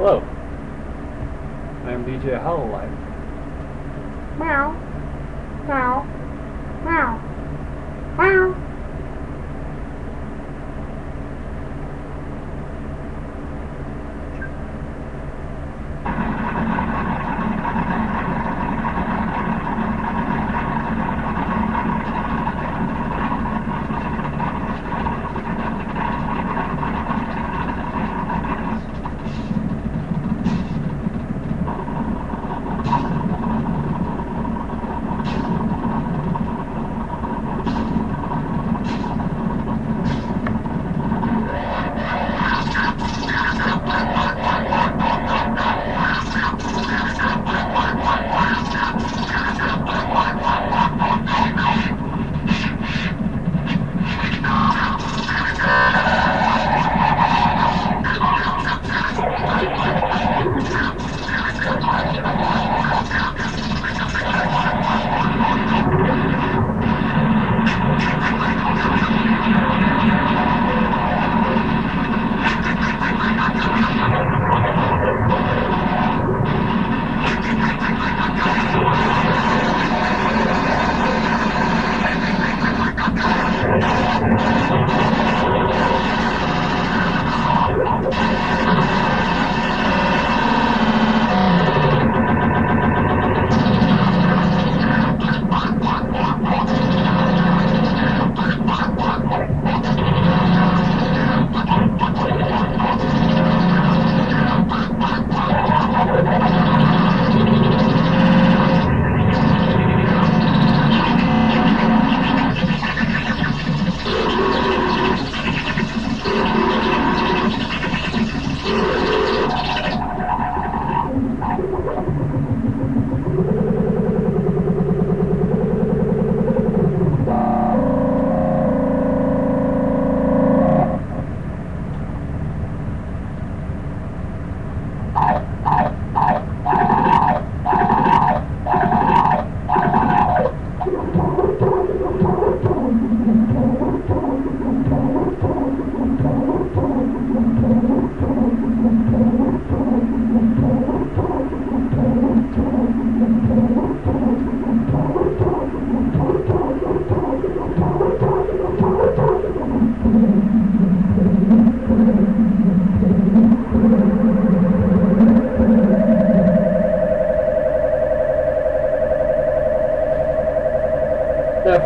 Hello. I am DJ Hollow Life. Meow. Meow. Meow. Meow.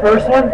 First one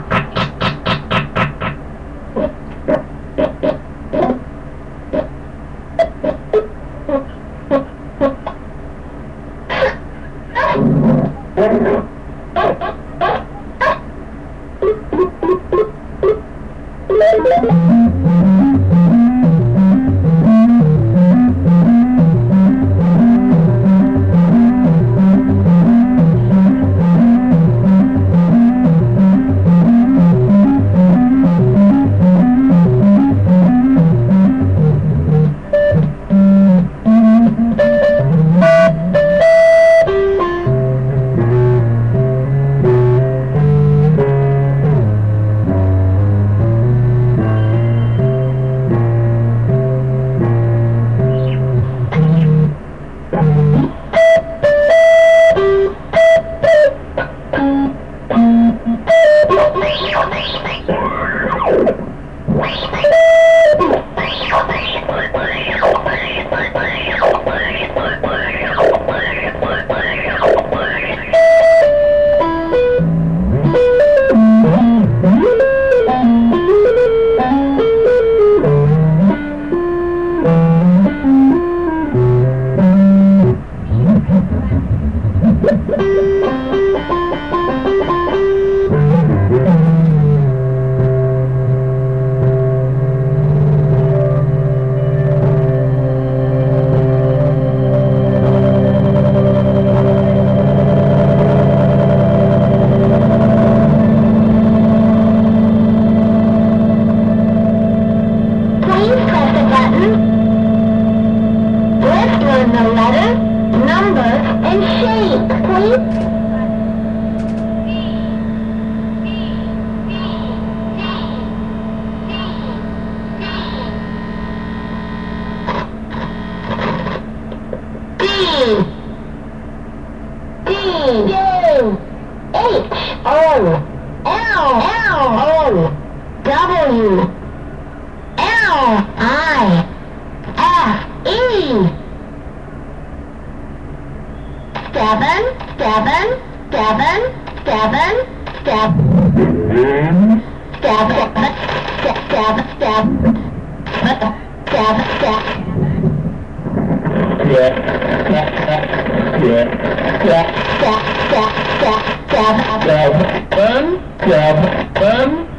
green. seven seven seven seven seven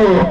you.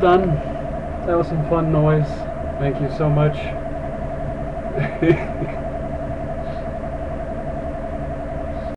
Done. That was some fun noise. Thank you so much.